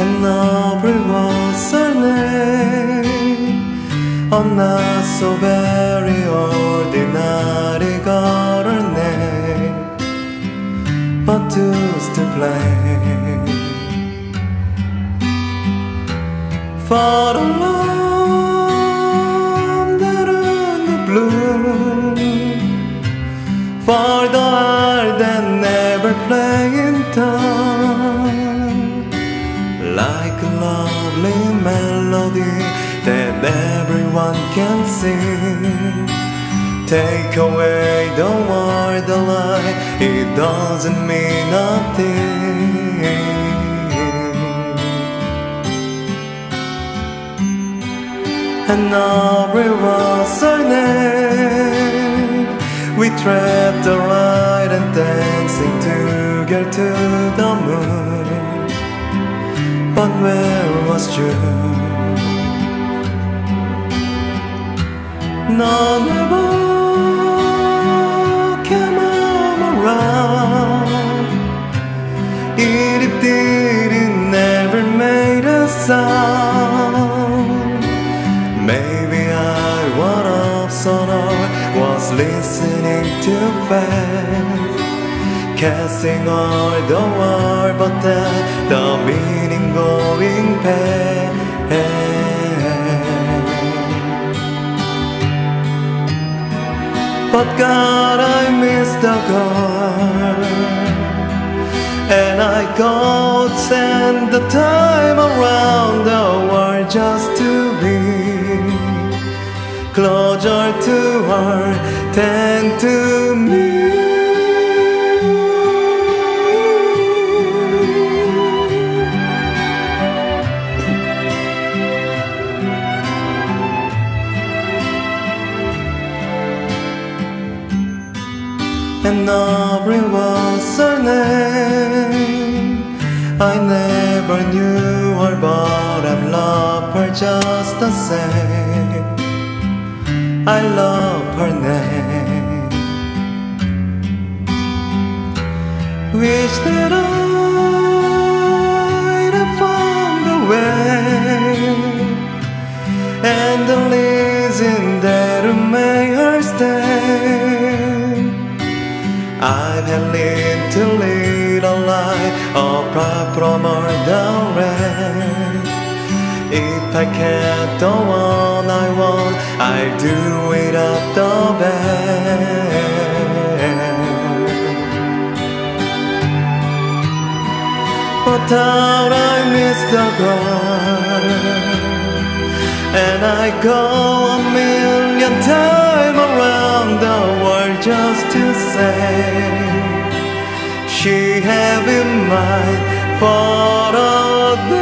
and Aubrey was her name. Oh, not so very ordinary her name, but used to play. For the love that in the blue, for the heart that never play in time, lovely melody that everyone can sing. Take away the word, the lie, it doesn't mean nothing. and Aubrey was her name. We trapped the ride and dancing together to the moon. But where was June? None ever came around. It didn't never made a sound. Maybe I was up so was listening too fast Casting all the war but But God I miss the girl And I go send the time around the world just to be closer to her than to me. And Aubrey was her name. I never knew her, but I love her just the same. I love her name. Wish that I'd have found a way and the reason that made her stay. I've had lead a life of pride from her down If I can't the one I want, I'll do it at the best. But how I miss the girl, and I go a million times around the world just to say she have in mind for all the